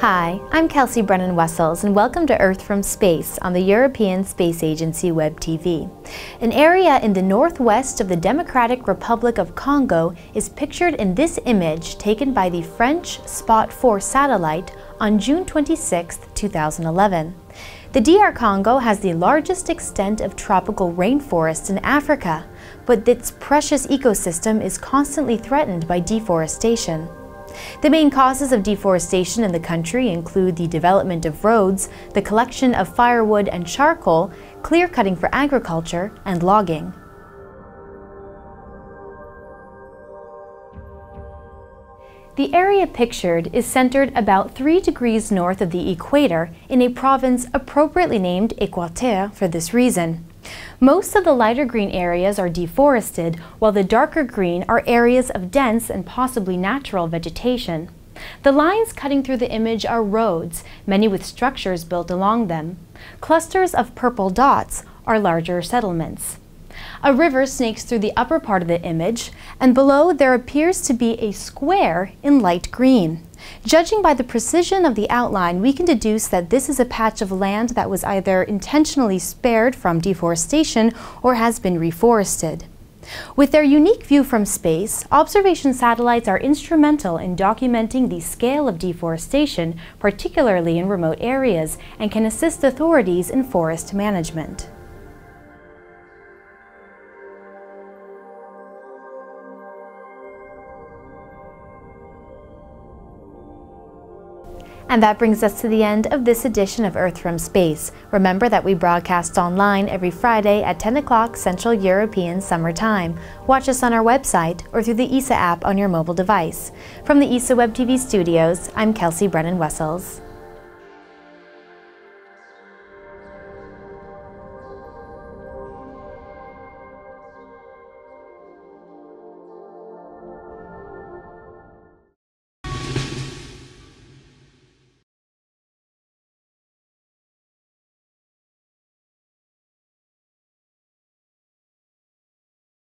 Hi, I'm Kelsea Brennan Wessels, and welcome to Earth from Space on the European Space Agency Web TV. An area in the northwest of the Democratic Republic of Congo is pictured in this image taken by the French Spot 4 satellite on June 26, 2011. The DR Congo has the largest extent of tropical rainforests in Africa, but its precious ecosystem is constantly threatened by deforestation. The main causes of deforestation in the country include the development of roads, the collection of firewood and charcoal, clear cutting for agriculture, and logging. The area pictured is centered about 3 degrees north of the equator in a province appropriately named Équateur for this reason. Most of the lighter green areas are deforested, while the darker green are areas of dense and possibly natural vegetation. The lines cutting through the image are roads, many with structures built along them. Clusters of purple dots are larger settlements. A river snakes through the upper part of the image, and below there appears to be a square in light green. Judging by the precision of the outline, we can deduce that this is a patch of land that was either intentionally spared from deforestation or has been reforested. With their unique view from space, observation satellites are instrumental in documenting the scale of deforestation, particularly in remote areas, and can assist authorities in forest management. And that brings us to the end of this edition of Earth from Space. Remember that we broadcast online every Friday at 10 o'clock Central European Summer Time. Watch us on our website or through the ESA app on your mobile device. From the ESA Web TV studios, I'm Kelsea Brennan Wessels.